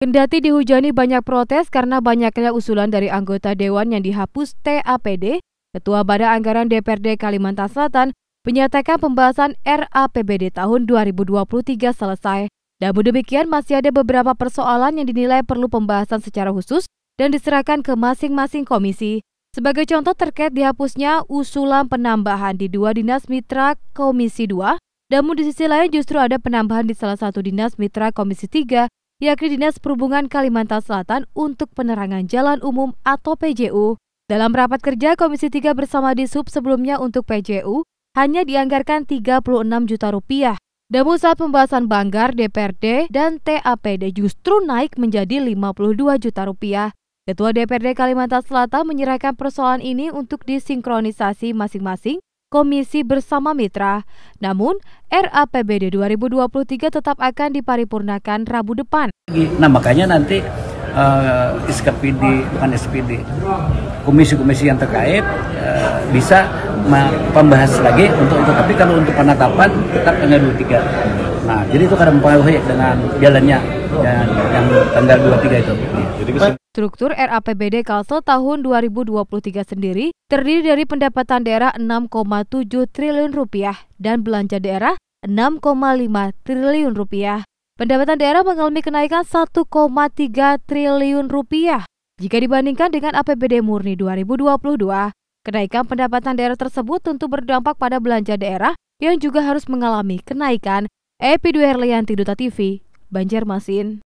Kendati dihujani banyak protes karena banyaknya usulan dari anggota dewan yang dihapus TAPD, Ketua Badan Anggaran DPRD Kalimantan Selatan menyatakan pembahasan RAPBD tahun 2023 selesai. Namun demikian masih ada beberapa persoalan yang dinilai perlu pembahasan secara khusus dan diserahkan ke masing-masing komisi. Sebagai contoh terkait dihapusnya usulan penambahan di dua dinas mitra Komisi 2, namun di sisi lain justru ada penambahan di salah satu dinas mitra Komisi 3 yakni Dinas Perhubungan Kalimantan Selatan untuk penerangan jalan umum atau PJU. Dalam rapat kerja Komisi 3 bersama Disub sebelumnya untuk PJU hanya dianggarkan 36 juta rupiah. Namun saat pembahasan Banggar, DPRD, dan TAPD justru naik menjadi 52 juta rupiah. Ketua DPRD Kalimantan Selatan menyerahkan persoalan ini untuk disinkronisasi masing-masing komisi bersama mitra. Namun, RAPBD 2023 tetap akan diparipurnakan Rabu depan. Nah, makanya nanti uh, eh, SKPD, bukan SPD, komisi-komisi yang terkait uh, bisa membahas lagi untuk itu. Tapi kalau untuk penetapan tetap tanggal 23. Nah, jadi itu karena mempengaruhi dengan jalannya yang, yang tanggal 23 itu. Jadi Struktur RAPBD Kalsel tahun 2023 sendiri terdiri dari pendapatan daerah 6,7 triliun rupiah dan belanja daerah 6,5 triliun rupiah. Pendapatan daerah mengalami kenaikan 1,3 triliun rupiah jika dibandingkan dengan APBD murni 2022. Kenaikan pendapatan daerah tersebut tentu berdampak pada belanja daerah yang juga harus mengalami kenaikan. Epi Duerlianti Duta TV, Banjarmasin.